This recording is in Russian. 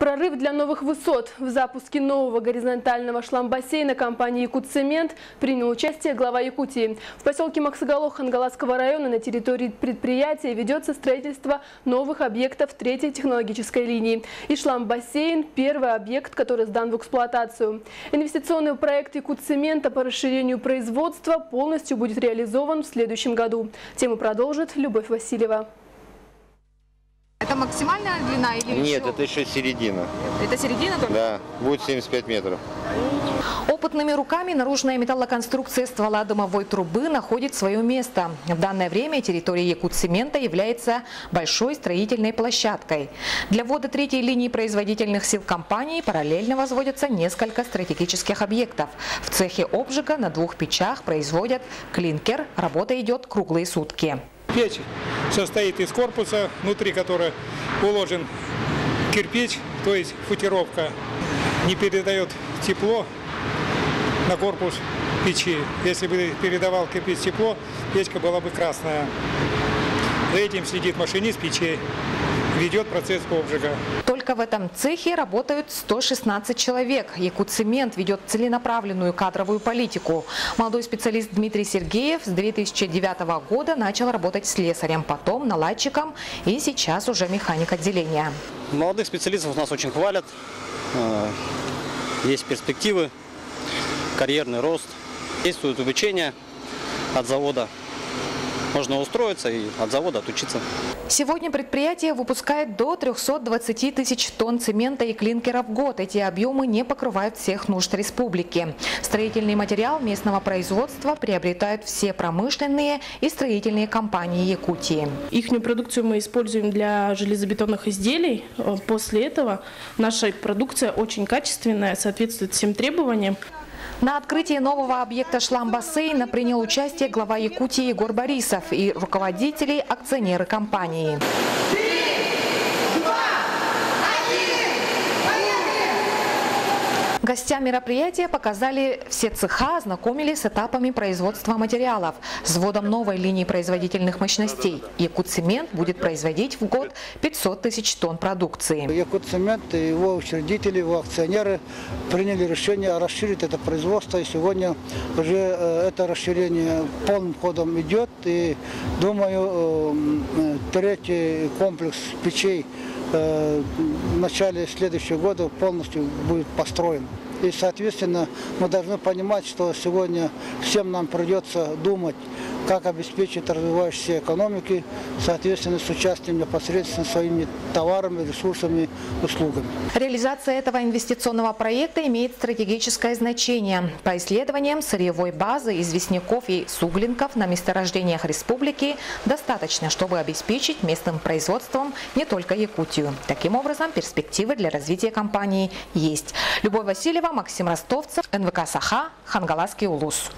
Прорыв для новых высот. В запуске нового горизонтального шламбассейна компании «Якутцемент» принял участие глава Якутии. В поселке Максоголох Хангаласского района на территории предприятия ведется строительство новых объектов третьей технологической линии. И шламбассейн – первый объект, который сдан в эксплуатацию. Инвестиционный проект «Якутцемента» по расширению производства полностью будет реализован в следующем году. Тему продолжит Любовь Васильева. Максимальная длина или Нет, еще? это еще середина. Это середина только? Да, будет 75 метров. Опытными руками наружная металлоконструкция ствола дымовой трубы находит свое место. В данное время территория Якутцемента является большой строительной площадкой. Для ввода третьей линии производительных сил компании параллельно возводятся несколько стратегических объектов. В цехе обжига на двух печах производят клинкер. Работа идет круглые сутки. Печь состоит из корпуса, внутри которого уложен кирпич, то есть футировка. Не передает тепло на корпус печи. Если бы передавал кирпич тепло, печка была бы красная. За этим следит машинист печей, ведет процесс обжига. Только в этом цехе работают 116 человек. Якутцемент ведет целенаправленную кадровую политику. Молодой специалист Дмитрий Сергеев с 2009 года начал работать слесарем, потом наладчиком и сейчас уже механик отделения. Молодых специалистов нас очень хвалят. Э, Есть перспективы, карьерный рост. Действует обучение от завода. Можно устроиться и от завода отучиться. Сегодня предприятие выпускает до 320 тысяч тонн цемента и клинкера в год. Эти объемы не покрывают всех нужд республики. Строительный материал местного производства приобретают все промышленные и строительные компании Якутии. Ихнюю продукцию мы используем для железобетонных изделий. Э, После этого наша продукция очень качественная, соответствует всем требованиям. На открытии нового объекта шламбассейна принял участие глава Якутии Егор Борисов и руководители акционеры компании. Гостям мероприятия показали все цеха, ознакомили с этапами производства материалов, с новой линии производительных мощностей. Якутцемент будет производить в год 500 тысяч тонн продукции. Якутцемент его учредители, его акционеры приняли решение расширить это производство. И сегодня уже э, это расширение полным ходом идет. И думаю, э, третий комплекс печей э, в начале следующего года полностью будет построен. И, соответственно, мы должны понимать, что сегодня всем нам придется думать, как обеспечить развивающиеся экономики, соответственно, с участием непосредственно своими товарами, ресурсами, услугами. Реализация этого инвестиционного проекта имеет стратегическое значение. По исследованиям сырьевой базы известняков и суглинков на месторождениях республики достаточно, чтобы обеспечить местным производством не только Якутию. Таким образом, перспективы для развития компании есть. Любовь Васильева, Максим Ростовцев, НВК «Саха», Хангаласский улус.